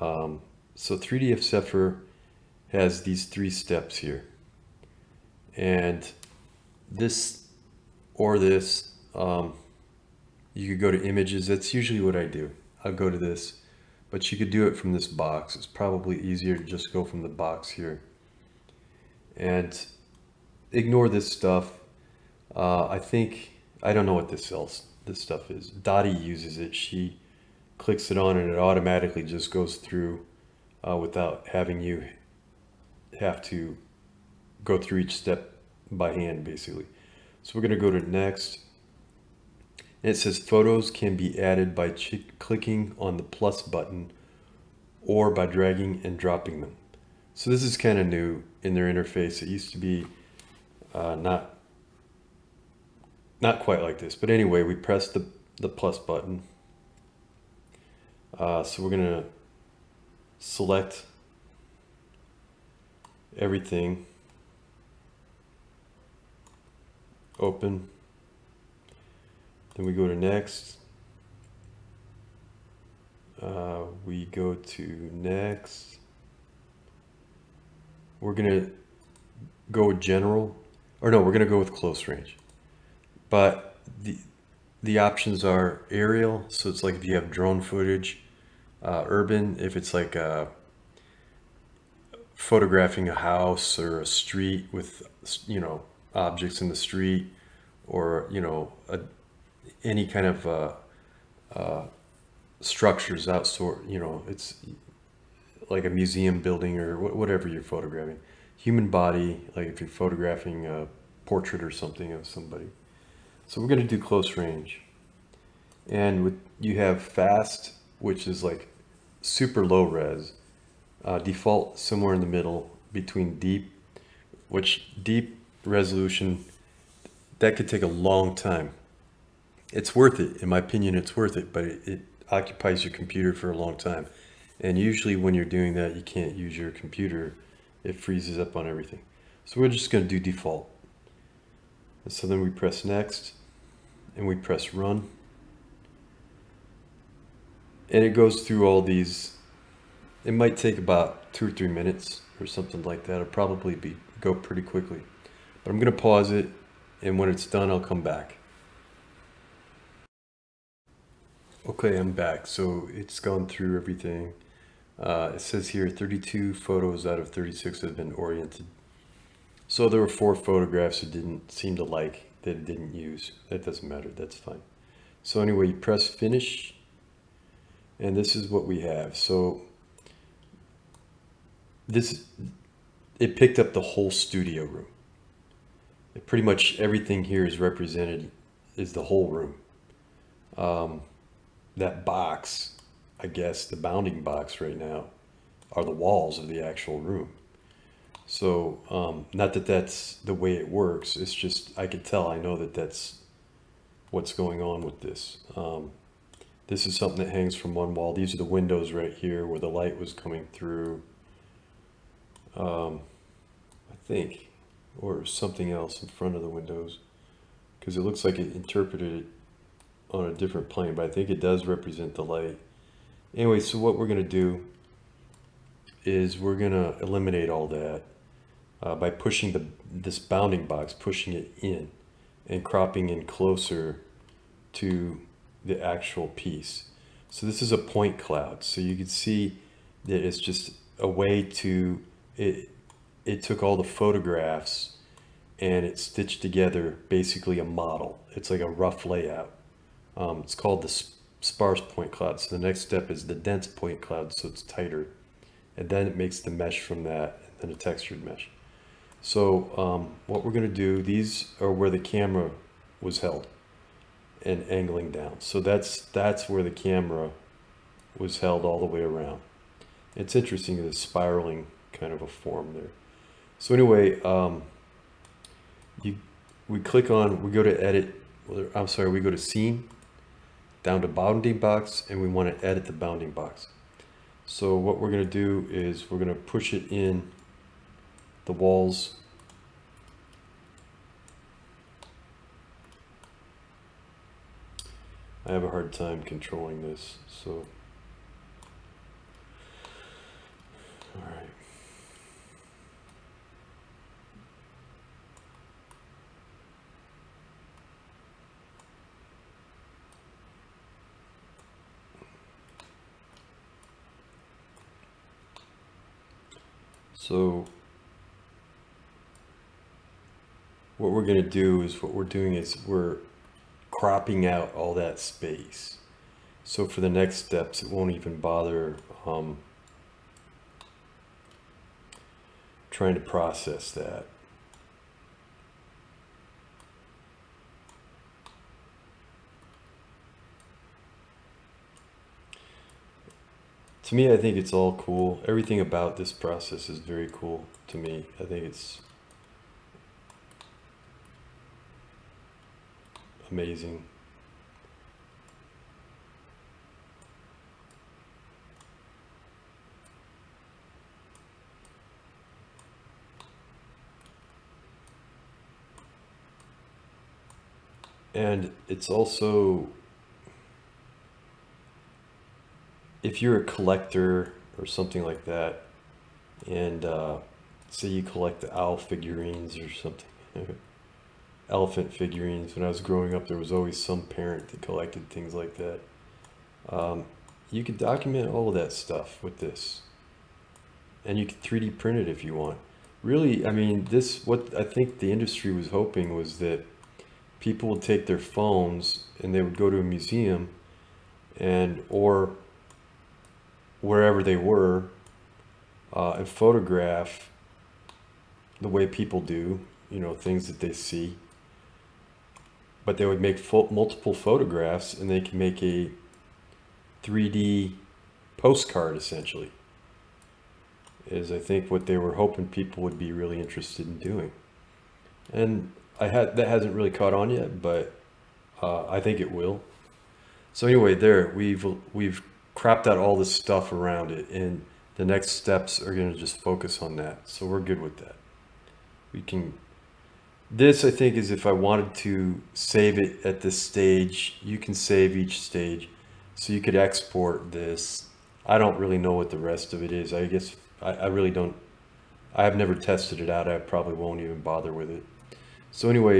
Um, so 3DF Zephyr has these three steps here. And this or this, um, you could go to images. That's usually what I do. I'll go to this, but you could do it from this box. It's probably easier to just go from the box here. And ignore this stuff. Uh, I think, I don't know what this else, this stuff is. Dottie uses it. She clicks it on and it automatically just goes through uh, without having you have to go through each step by hand basically. So we're going to go to next. And it says photos can be added by clicking on the plus button or by dragging and dropping them. So this is kind of new in their interface. It used to be uh, not not quite like this. But anyway, we press the, the plus button. Uh, so we're going to select everything open. Then we go to next. Uh, we go to next. We're going to go with general, or no, we're going to go with close range. But the, the options are aerial. So it's like if you have drone footage, uh, urban, if it's like uh, photographing a house or a street with, you know, objects in the street or you know a, any kind of uh, uh, structures outsort you know it's like a museum building or whatever you're photographing. Human body like if you're photographing a portrait or something of somebody. So we're going to do close range. And with you have fast which is like super low res uh, default somewhere in the middle between deep which deep resolution, that could take a long time. It's worth it. In my opinion, it's worth it, but it, it occupies your computer for a long time. And usually when you're doing that, you can't use your computer. It freezes up on everything. So we're just going to do default. So then we press next and we press run. And it goes through all these. It might take about two or three minutes or something like that. It'll probably be go pretty quickly. But I'm going to pause it, and when it's done, I'll come back. Okay, I'm back. So it's gone through everything. Uh, it says here 32 photos out of 36 have been oriented. So there were four photographs it didn't seem to like that it didn't use. That doesn't matter. That's fine. So anyway, you press finish. And this is what we have. So this, it picked up the whole studio room pretty much everything here is represented is the whole room. Um, that box, I guess the bounding box right now are the walls of the actual room. So um, not that that's the way it works. It's just, I could tell, I know that that's what's going on with this. Um, this is something that hangs from one wall. These are the windows right here where the light was coming through. Um, I think or something else in front of the windows because it looks like it interpreted it on a different plane, but I think it does represent the light. Anyway, so what we're going to do is we're going to eliminate all that uh, by pushing the this bounding box, pushing it in and cropping in closer to the actual piece. So this is a point cloud. So you can see that it's just a way to, it, it took all the photographs and it stitched together basically a model. It's like a rough layout. Um, it's called the sparse point cloud. So the next step is the dense point cloud, so it's tighter. And then it makes the mesh from that, and then a textured mesh. So um, what we're going to do, these are where the camera was held and angling down. So that's that's where the camera was held all the way around. It's interesting, the spiraling kind of a form there. So anyway, um, you we click on, we go to edit, I'm sorry, we go to scene, down to bounding box, and we want to edit the bounding box. So what we're going to do is we're going to push it in the walls I have a hard time controlling this, so. All right. So what we're going to do is what we're doing is we're cropping out all that space. So for the next steps, it won't even bother um, trying to process that. To me, I think it's all cool. Everything about this process is very cool to me. I think it's amazing. And it's also, if you're a collector or something like that, and uh, say you collect the owl figurines or something, elephant figurines. When I was growing up, there was always some parent that collected things like that. Um, you could document all of that stuff with this. And you could 3D print it if you want. Really, I mean, this, what I think the industry was hoping was that people would take their phones and they would go to a museum and, or wherever they were, uh, and photograph the way people do, you know, things that they see but they would make multiple photographs and they can make a 3D postcard essentially is I think what they were hoping people would be really interested in doing. And I had that hasn't really caught on yet, but uh, I think it will. So anyway, there we've we've crapped out all this stuff around it, and the next steps are going to just focus on that. So we're good with that. We can this, I think, is if I wanted to save it at this stage, you can save each stage. So you could export this. I don't really know what the rest of it is. I guess I, I really don't. I have never tested it out. I probably won't even bother with it. So anyway,